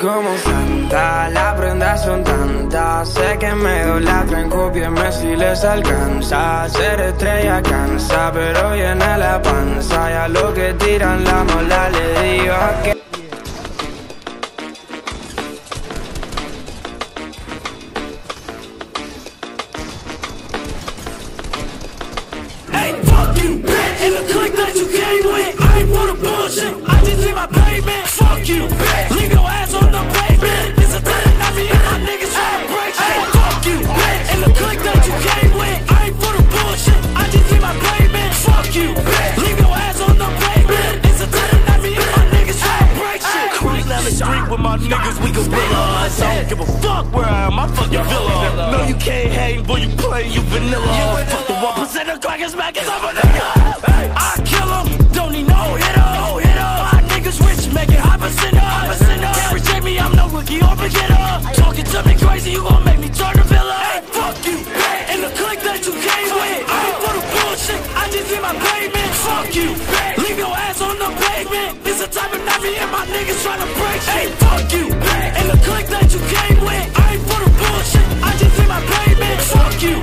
Como Santa, las prendas son tantas Sé que me idolatran, copienme si les alcanza Ser estrella cansa, pero viene la panza Y a lo que tiran la mola le digo que Hey, fuck you, bitch. And the click that you came with, I ain't wanna bullshit. I Leave your ass on the pavement. It's a thing, I mean, and my niggas tryna break shit. Cruise down the street with my niggas, we gorillas. I don't give a fuck where I am, I fucking villa. No, you can't hang, boy, you play, you vanilla. Fuck the one percent of crackers, back is over nigga. I kill 'em, don't need no hitter. No hitter. My niggas rich, making high percent up. Can't reject me, I'm no rookie or beginner. Talking to me crazy, you gon' make me turn the villa. Hey, fuck you, and the click that you came with. I ain't for the bullshit, I just need my payment. Fuck you, leave your ass on the pavement. It's the type of me and my niggas tryna break shit. Hey, fuck you, and the click that you came with. I ain't for the bullshit, I just need my payment. Fuck you,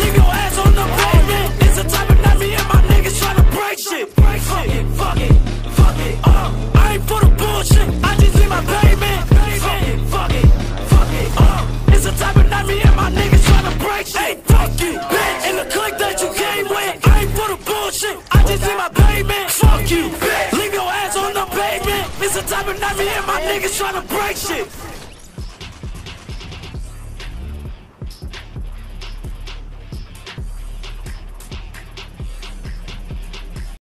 leave your ass on the pavement. It's the type of me and my niggas tryna break shit. Break fuck it, fuck it, fuck it. Uh, I ain't for the bullshit, I just need my payment. Fuck it, fuck it, fuck it. Uh, it's the type of me and my niggas tryna break shit. Hey, fuck you, bitch. And the click that you came with, I ain't for the bullshit, I just my payment. Fuck you, bitch. Leave your ass on the pavement. It's the type of night me and my niggas tryna break shit.